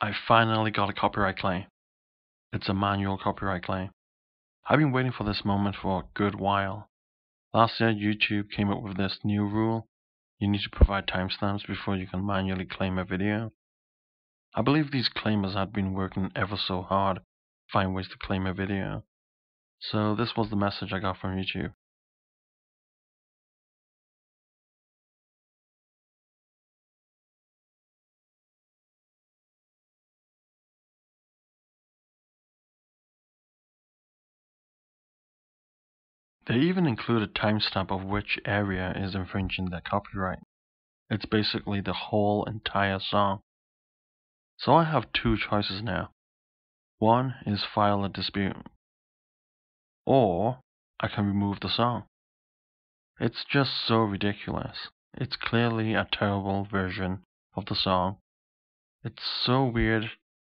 I finally got a copyright claim. It's a manual copyright claim. I've been waiting for this moment for a good while. Last year, YouTube came up with this new rule. You need to provide timestamps before you can manually claim a video. I believe these claimers had been working ever so hard to find ways to claim a video. So this was the message I got from YouTube. They even include a timestamp of which area is infringing their copyright. It's basically the whole entire song. So I have two choices now. One is file a dispute. Or I can remove the song. It's just so ridiculous. It's clearly a terrible version of the song. It's so weird.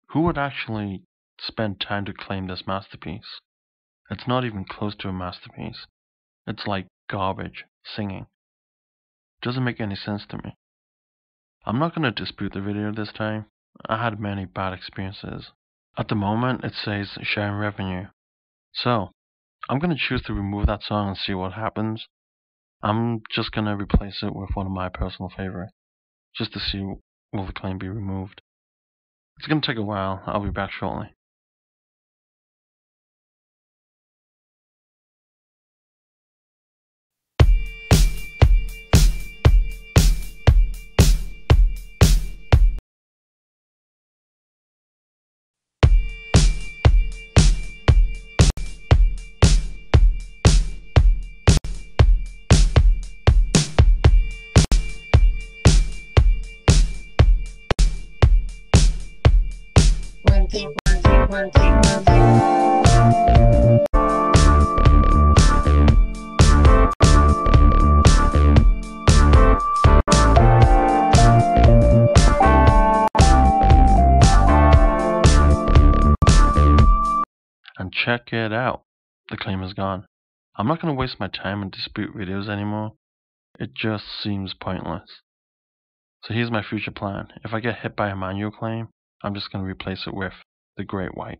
Who would actually spend time to claim this masterpiece? It's not even close to a masterpiece. It's like garbage singing. Doesn't make any sense to me. I'm not going to dispute the video this time. I had many bad experiences. At the moment, it says sharing revenue. So, I'm going to choose to remove that song and see what happens. I'm just going to replace it with one of my personal favorites, just to see will the claim be removed. It's going to take a while. I'll be back shortly. One two, one two, one two, one. And check it out. The claim is gone. I'm not going to waste my time and dispute videos anymore. It just seems pointless. So here's my future plan. If I get hit by a manual claim, I'm just going to replace it with the Great Whyte.